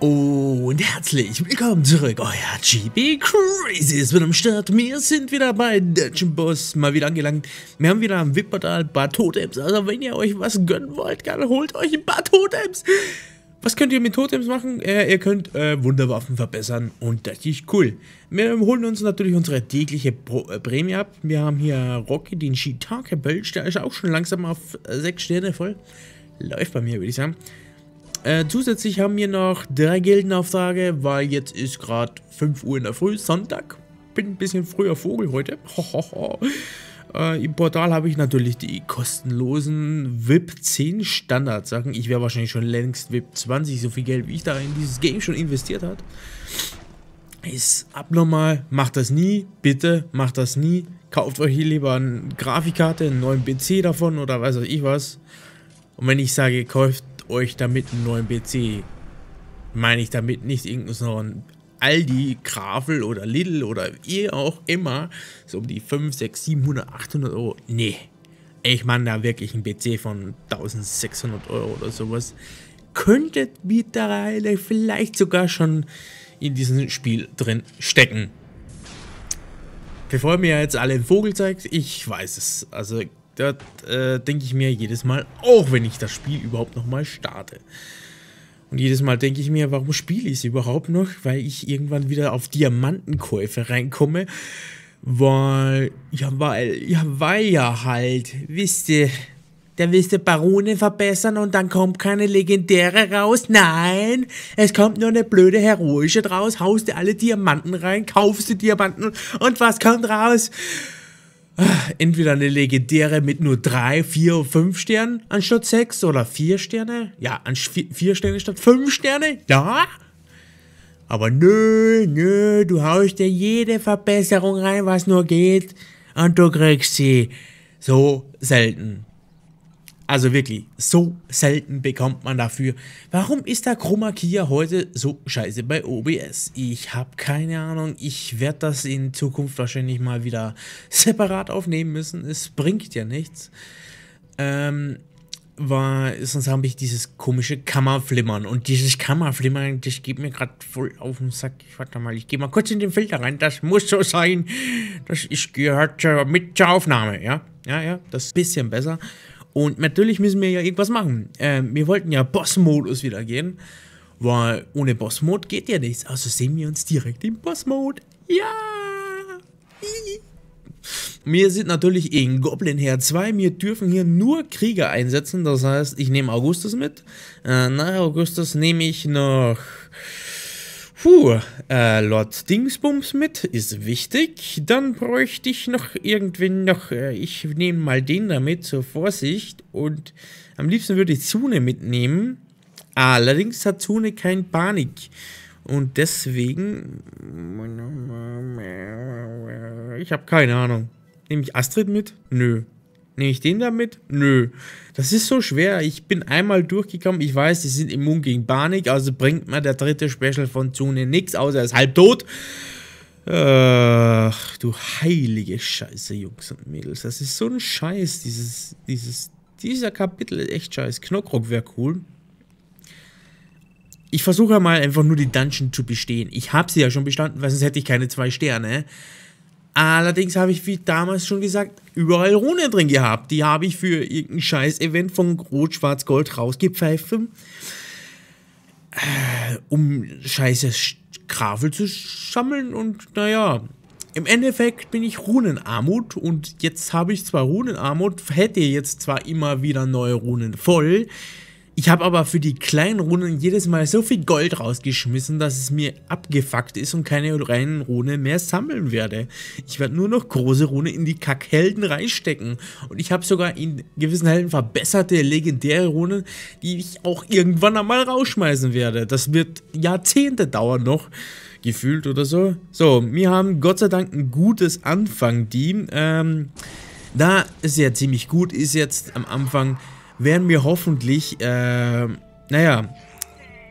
Und herzlich willkommen zurück, euer GB Crazy ist wieder am Start. Wir sind wieder bei Dungeon Boss, mal wieder angelangt. Wir haben wieder am Wippertal ein paar Totems. Also wenn ihr euch was gönnen wollt, gerne holt euch ein paar Totems. Was könnt ihr mit Totems machen? Äh, ihr könnt äh, Wunderwaffen verbessern und das ist cool. Wir holen uns natürlich unsere tägliche Pro äh, Prämie ab. Wir haben hier Rocky, den Shiitake Belch, der ist auch schon langsam auf 6 Sterne voll. Läuft bei mir, würde ich sagen. Äh, zusätzlich haben wir noch drei Gildenaufträge, weil jetzt ist gerade 5 Uhr in der Früh, Sonntag. Bin ein bisschen früher Vogel heute. äh, Im Portal habe ich natürlich die kostenlosen VIP 10 Standardsachen. Ich wäre wahrscheinlich schon längst VIP 20, so viel Geld, wie ich da in dieses Game schon investiert habe. Ist abnormal. Macht das nie. Bitte, macht das nie. Kauft euch hier lieber eine Grafikkarte, einen neuen PC davon oder weiß auch ich was. Und wenn ich sage, kauft euch damit einen neuen PC. Meine ich damit nicht irgendeinen Aldi, Gravel oder Lidl oder ihr auch immer, so um die 5, 6, 700, 800 Euro. Nee, ich meine da wirklich einen PC von 1600 Euro oder sowas. Könntet mittlerweile vielleicht sogar schon in diesem Spiel drin stecken. Bevor ihr mir jetzt alle einen Vogel zeigt, ich weiß es. Also das äh, denke ich mir jedes Mal, auch wenn ich das Spiel überhaupt nochmal starte. Und jedes Mal denke ich mir, warum spiele ich es überhaupt noch? Weil ich irgendwann wieder auf Diamantenkäufe reinkomme. Weil, ja, weil, ja, weil ja halt, wisst ihr, da willst du Barone verbessern und dann kommt keine legendäre raus. Nein, es kommt nur eine blöde heroische draus. Haust du alle Diamanten rein, kaufst du Diamanten und was kommt raus? Entweder eine legendäre mit nur drei, vier, fünf Sternen anstatt sechs oder vier Sterne. Ja, an vier Sterne statt fünf Sterne. Ja. Aber nö, nö, du haust dir jede Verbesserung rein, was nur geht. Und du kriegst sie so selten. Also wirklich, so selten bekommt man dafür. Warum ist der Chroma Kia heute so scheiße bei OBS? Ich habe keine Ahnung. Ich werde das in Zukunft wahrscheinlich mal wieder separat aufnehmen müssen. Es bringt ja nichts. Ähm, weil sonst habe ich dieses komische Kammerflimmern. Und dieses Kammerflimmern, das geht mir gerade voll auf den Sack. Ich warte mal, ich gehe mal kurz in den Filter rein. Das muss so sein. Das ist, gehört mit zur Aufnahme, ja? Ja, ja, das ist ein bisschen besser. Und natürlich müssen wir ja irgendwas machen. Ähm, wir wollten ja Boss-Modus wieder gehen, weil ohne Boss-Mode geht ja nichts. Also sehen wir uns direkt im Boss-Mode. Ja! Wir sind natürlich in Goblin Heer 2. Wir dürfen hier nur Krieger einsetzen. Das heißt, ich nehme Augustus mit. Äh, nach Augustus nehme ich noch Puh, äh, Lord Dingsbums mit ist wichtig. Dann bräuchte ich noch irgendwen noch, äh, ich nehme mal den damit zur Vorsicht und am liebsten würde ich Zune mitnehmen. Allerdings hat Zune kein Panik und deswegen, ich habe keine Ahnung. Nehme ich Astrid mit? Nö. Nehme ich den da mit? Nö. Das ist so schwer. Ich bin einmal durchgekommen. Ich weiß, die sind immun gegen Panik, also bringt mir der dritte Special von Zune nichts, außer er ist halb tot. Ach, du heilige Scheiße, Jungs und Mädels. Das ist so ein Scheiß, dieses, dieses, dieser Kapitel ist echt scheiß. Knockrock wäre cool. Ich versuche mal einfach nur die Dungeon zu bestehen. Ich habe sie ja schon bestanden, weil sonst hätte ich keine zwei Sterne. Allerdings habe ich, wie damals schon gesagt, überall Runen drin gehabt. Die habe ich für irgendein Scheiß-Event von Rot, Schwarz, Gold rausgepfeift, äh, um scheiße Gravel zu sammeln. Und naja, im Endeffekt bin ich Runenarmut und jetzt habe ich zwar Runenarmut, hätte jetzt zwar immer wieder neue Runen voll, ich habe aber für die kleinen Runen jedes Mal so viel Gold rausgeschmissen, dass es mir abgefuckt ist und keine reinen Runen mehr sammeln werde. Ich werde nur noch große Runen in die Kackhelden reinstecken. Und ich habe sogar in gewissen Helden verbesserte, legendäre Runen, die ich auch irgendwann einmal rausschmeißen werde. Das wird Jahrzehnte dauern noch gefühlt oder so. So, wir haben Gott sei Dank ein gutes Anfang-Team. Ähm, da es ja ziemlich gut ist jetzt am Anfang, werden wir hoffentlich, äh, naja,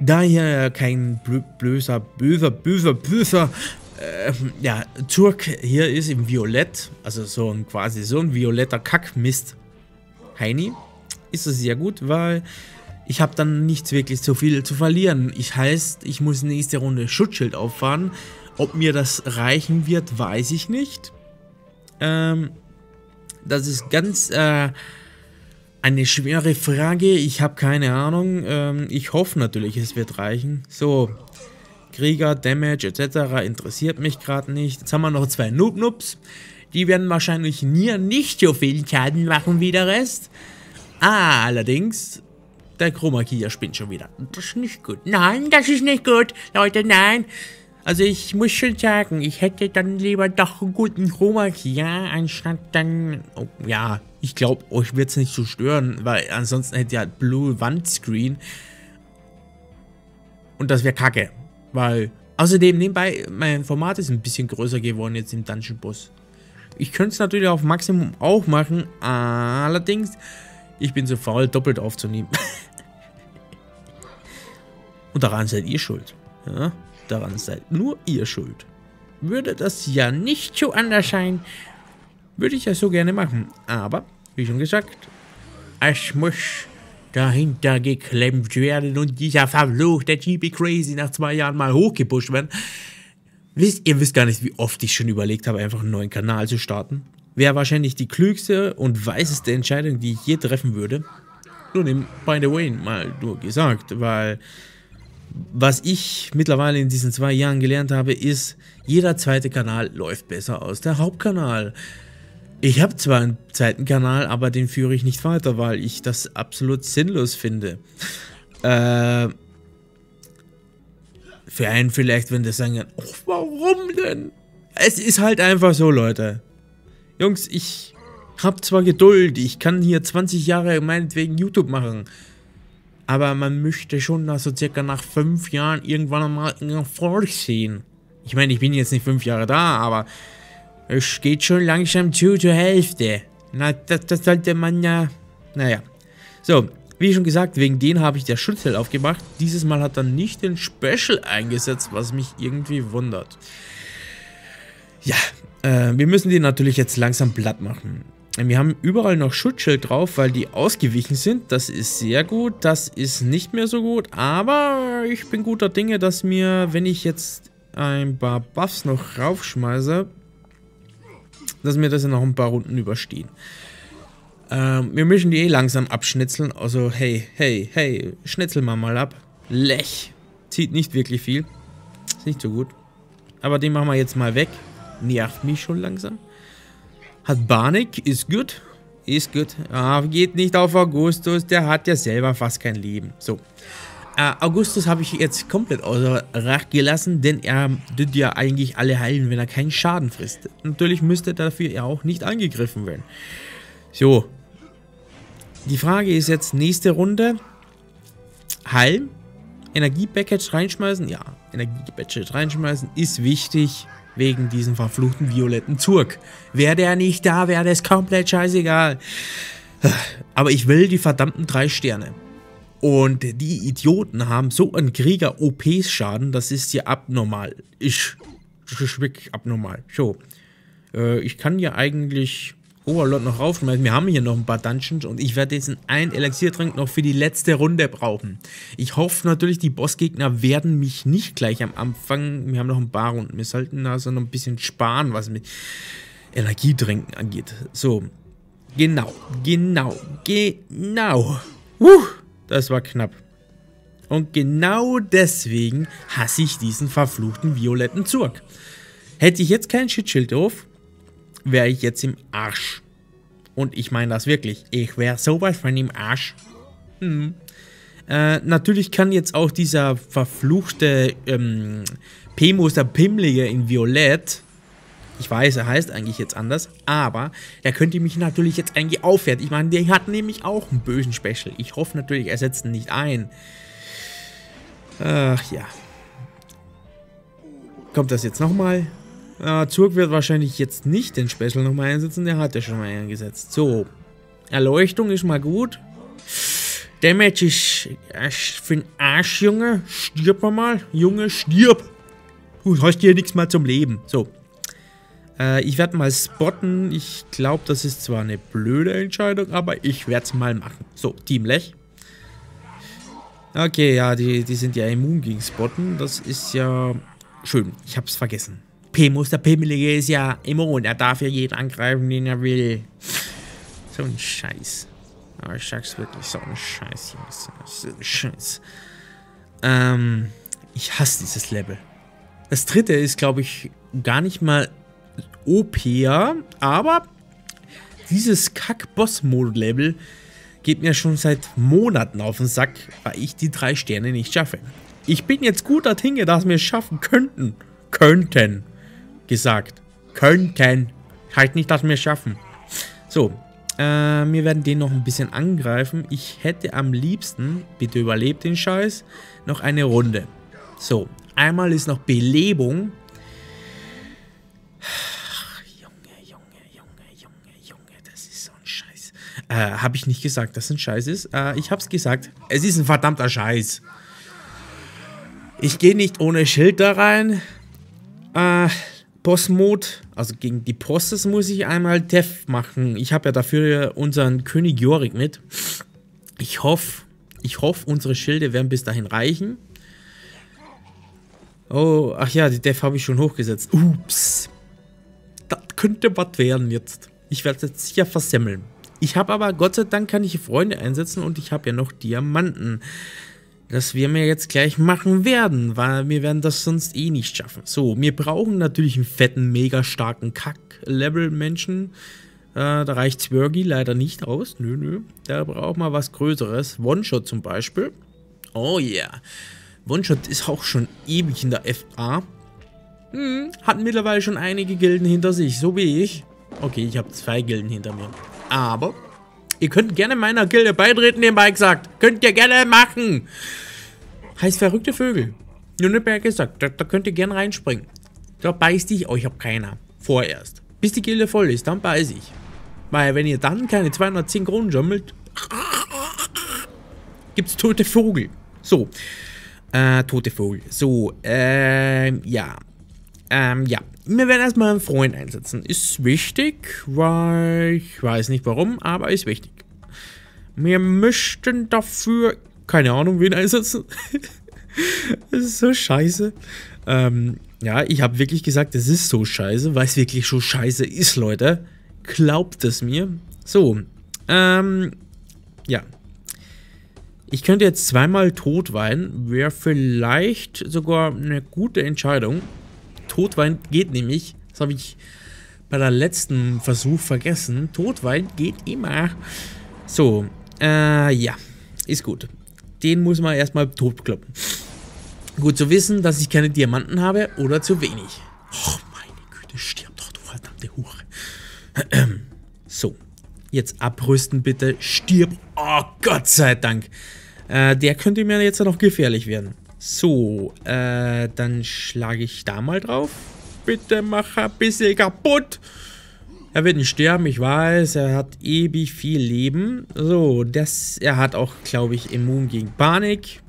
da hier kein böser, böser, böser, böser, äh, ja, Turk hier ist im Violett, also so ein quasi so ein violetter Kackmist, Heini, ist es sehr gut, weil ich habe dann nichts wirklich so viel zu verlieren. Ich heißt, ich muss nächste Runde Schutzschild auffahren. Ob mir das reichen wird, weiß ich nicht. Ähm, das ist ganz äh, eine schwere Frage. Ich habe keine Ahnung. Ähm, ich hoffe natürlich, es wird reichen. So, Krieger, Damage etc. interessiert mich gerade nicht. Jetzt haben wir noch zwei Noob-Noobs. Die werden wahrscheinlich mir nicht so viel Schaden machen wie der Rest. Ah, allerdings, der Chroma Key spinnt schon wieder. Das ist nicht gut. Nein, das ist nicht gut. Leute, nein. Also ich muss schon sagen, ich hätte dann lieber doch einen guten Chroma Key, ja, anstatt dann, oh, ja, ich glaube, euch wird es nicht so stören, weil ansonsten hätte ihr halt Blue Wand Screen. Und das wäre kacke, weil, außerdem nebenbei, mein Format ist ein bisschen größer geworden jetzt im Dungeon Boss. Ich könnte es natürlich auf Maximum auch machen, allerdings, ich bin so faul, doppelt aufzunehmen. Und daran seid ihr schuld. Ja? Daran seid nur ihr schuld. Würde das ja nicht so anders sein, würde ich ja so gerne machen. Aber, wie schon gesagt, es muss dahinter geklemmt werden und dieser verfluchte GB Crazy nach zwei Jahren mal hochgepusht werden. Wisst, ihr wisst gar nicht, wie oft ich schon überlegt habe, einfach einen neuen Kanal zu starten. Wäre wahrscheinlich die klügste und weiseste Entscheidung, die ich je treffen würde. Nur dem, by the way, mal nur gesagt, weil was ich mittlerweile in diesen zwei Jahren gelernt habe, ist, jeder zweite Kanal läuft besser als der Hauptkanal. Ich habe zwar einen zweiten Kanal, aber den führe ich nicht weiter, weil ich das absolut sinnlos finde. Äh, für einen vielleicht, wenn der sagen, oh, warum denn? Es ist halt einfach so, Leute. Jungs, ich habe zwar Geduld, ich kann hier 20 Jahre meinetwegen YouTube machen, aber man möchte schon nach so circa nach fünf Jahren irgendwann einmal einen Erfolg sehen. Ich meine, ich bin jetzt nicht fünf Jahre da, aber es geht schon langsam zu zur Hälfte. Na, das, das sollte man ja... Naja. So, wie schon gesagt, wegen denen habe ich der Schutzheld aufgemacht. Dieses Mal hat er nicht den Special eingesetzt, was mich irgendwie wundert. Ja, äh, wir müssen den natürlich jetzt langsam platt machen. Wir haben überall noch Schutzschild drauf, weil die ausgewichen sind. Das ist sehr gut. Das ist nicht mehr so gut. Aber ich bin guter Dinge, dass mir, wenn ich jetzt ein paar Buffs noch raufschmeiße, dass mir das noch ein paar Runden überstehen. Ähm, wir müssen die eh langsam abschnitzeln. Also hey, hey, hey, schnitzel mal mal ab. Lech. Zieht nicht wirklich viel. Ist nicht so gut. Aber den machen wir jetzt mal weg. Nervt mich schon langsam. Hat Barnick, ist gut. Ist gut. Ah, geht nicht auf Augustus, der hat ja selber fast kein Leben. So. Äh, Augustus habe ich jetzt komplett außer Rach gelassen, denn er tut ja eigentlich alle heilen, wenn er keinen Schaden frisst. Natürlich müsste dafür ja auch nicht angegriffen werden. So. Die Frage ist jetzt, nächste Runde. Heilen. Energie-Package reinschmeißen. Ja, Energie-Package reinschmeißen ist wichtig. Wegen diesem verfluchten violetten Zurg. Wäre der nicht da, wäre das komplett scheißegal. Aber ich will die verdammten drei Sterne. Und die Idioten haben so einen Krieger-OP-Schaden, das ist ja abnormal. Ich, das wirklich abnormal. So. Äh, ich kann ja eigentlich Overlord noch raufschmeißen. Wir haben hier noch ein paar Dungeons und ich werde diesen einen Elixiertrank noch für die letzte Runde brauchen. Ich hoffe natürlich, die Bossgegner werden mich nicht gleich am Anfang. Wir haben noch ein paar Runden. Wir sollten also noch ein bisschen sparen, was mit Energietränken angeht. So. Genau, genau, genau. Uh, das war knapp. Und genau deswegen hasse ich diesen verfluchten violetten Zurg. Hätte ich jetzt kein Schutzschild drauf, wäre ich jetzt im Arsch. Und ich meine das wirklich. Ich wäre sowas von im Arsch. Hm. Äh, natürlich kann jetzt auch dieser verfluchte ähm, P-Muster Pimmlige in Violett, ich weiß, er heißt eigentlich jetzt anders, aber er könnte mich natürlich jetzt eigentlich aufwerten. Ich meine, der hat nämlich auch einen bösen Special. Ich hoffe natürlich, er setzt ihn nicht ein. Ach ja. Kommt das jetzt nochmal? Äh, Zurg wird wahrscheinlich jetzt nicht den Special nochmal einsetzen, der hat ja schon mal eingesetzt. So, Erleuchtung ist mal gut. Damage ist für den Arsch, Junge. Stirb mal, Junge, stirb. Du hast hier nichts mehr zum Leben. So. Äh, ich werde mal spotten. Ich glaube, das ist zwar eine blöde Entscheidung, aber ich werde es mal machen. So, Team Lech. Okay, ja, die, die sind ja immun gegen Spotten. Das ist ja schön. Ich hab's vergessen. Pemus, der Pimmelige, ist ja immun. Er darf ja jeden angreifen, den er will. So ein Scheiß. Aber ich sag's wirklich, so ein Scheiß, Jungs. So ein Scheiß. Ähm, ich hasse dieses Level. Das dritte ist, glaube ich, gar nicht mal OP, aber dieses Kack-Boss-Mode-Level geht mir schon seit Monaten auf den Sack, weil ich die drei Sterne nicht schaffe. Ich bin jetzt guter Dinge, dass wir es schaffen könnten. Könnten. Gesagt. Könnten. Heißt nicht, dass wir es schaffen. So. Äh, wir werden den noch ein bisschen angreifen. Ich hätte am liebsten, bitte überlebt den Scheiß, noch eine Runde. So. Einmal ist noch Belebung. Äh, habe ich nicht gesagt, dass es ein Scheiß ist. Äh, ich habe es gesagt. Es ist ein verdammter Scheiß. Ich gehe nicht ohne Schild da rein. Äh, Boss-Mode, also gegen die Postes muss ich einmal Def machen. Ich habe ja dafür unseren König Jorik mit. Ich hoffe, ich hoffe, unsere Schilde werden bis dahin reichen. Oh, ach ja, die Def habe ich schon hochgesetzt. Ups. Das könnte was werden jetzt. Ich werde es jetzt sicher versemmeln. Ich habe aber, Gott sei Dank, kann ich Freunde einsetzen und ich habe ja noch Diamanten. Das wir mir jetzt gleich machen werden, weil wir werden das sonst eh nicht schaffen. So, wir brauchen natürlich einen fetten, mega starken Kack-Level-Menschen. Äh, da reicht Zwergi leider nicht aus. Nö, nö. Da braucht man was Größeres. One-Shot zum Beispiel. Oh yeah. One-Shot ist auch schon ewig in der FA. Hm, hat mittlerweile schon einige Gilden hinter sich, so wie ich. Okay, ich habe zwei Gilden hinter mir. Aber ihr könnt gerne meiner Gilde beitreten, nebenbei gesagt. Könnt ihr gerne machen. Heißt verrückte Vögel. Nürnberg gesagt, da, da könnt ihr gerne reinspringen. Da beißt ich euch ab keiner. Vorerst. Bis die Gilde voll ist, dann beiß ich. Weil wenn ihr dann keine 210 Kronen sammelt, gibt's tote Vogel. So. Äh, tote Vogel. So, ähm, ja. Ähm, ja. Wir werden erstmal einen Freund einsetzen. Ist wichtig, weil ich weiß nicht warum, aber ist wichtig. Wir möchten dafür, keine Ahnung, wen einsetzen. das ist so scheiße. Ähm, ja, ich habe wirklich gesagt, es ist so scheiße, weil es wirklich so scheiße ist, Leute. Glaubt es mir. So, ähm, ja. Ich könnte jetzt zweimal tot weinen, wäre vielleicht sogar eine gute Entscheidung. Totwein geht nämlich, das habe ich bei der letzten Versuch vergessen. Totwein geht immer. So, äh, ja, ist gut. Den muss man erstmal totkloppen. Gut zu wissen, dass ich keine Diamanten habe oder zu wenig. Oh, meine Güte, stirb doch, du verdammte Hure. So, jetzt abrüsten bitte. Stirb. Oh, Gott sei Dank. Äh, der könnte mir jetzt noch gefährlich werden. So, äh, dann schlage ich da mal drauf. Bitte mach ein bisschen kaputt. Er wird nicht sterben, ich weiß. Er hat ewig viel Leben. So, das, er hat auch, glaube ich, immun gegen Panik.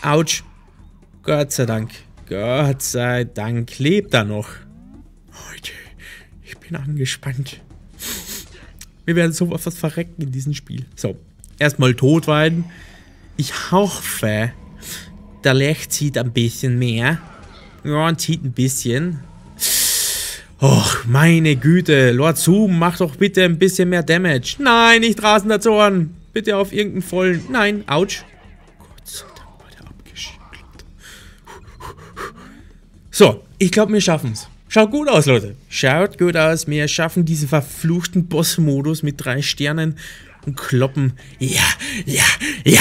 Autsch. Gott sei Dank. Gott sei Dank lebt er noch. Heute, ich bin angespannt. Wir werden sowas verrecken in diesem Spiel. So, erstmal totweiden. Ich hoffe, der Lech zieht ein bisschen mehr. Ja, zieht ein bisschen. Och, meine Güte. Lord Zoom, mach doch bitte ein bisschen mehr Damage. Nein, nicht rasender Zorn. Bitte auf irgendeinen vollen. Nein, ouch. Gott sei Dank war der abgeschieden. So, ich glaube, wir schaffen es. Schaut gut aus, Leute. Schaut gut aus. Wir schaffen diesen verfluchten Boss-Modus mit drei Sternen und kloppen. Ja, ja, ja.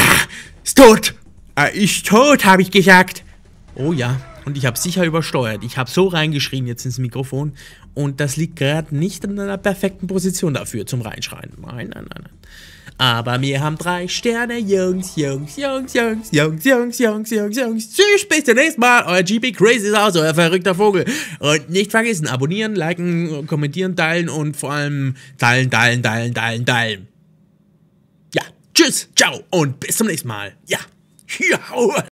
Ist tot. Er ist tot, habe ich gesagt. Oh ja, und ich habe sicher übersteuert. Ich habe so reingeschrien jetzt ins Mikrofon. Und das liegt gerade nicht in einer perfekten Position dafür zum Reinschreien. Nein, nein, nein, nein. Aber wir haben drei Sterne, Jungs, Jungs, Jungs, Jungs, Jungs, Jungs, Jungs, Jungs, Jungs. Tschüss, bis zum nächsten Mal. Euer GB Crazy ist aus, euer verrückter Vogel. Und nicht vergessen, abonnieren, liken, kommentieren, teilen und vor allem teilen, teilen, teilen, teilen, teilen. Ja, tschüss, ciao und bis zum nächsten Mal. Ja. Ja.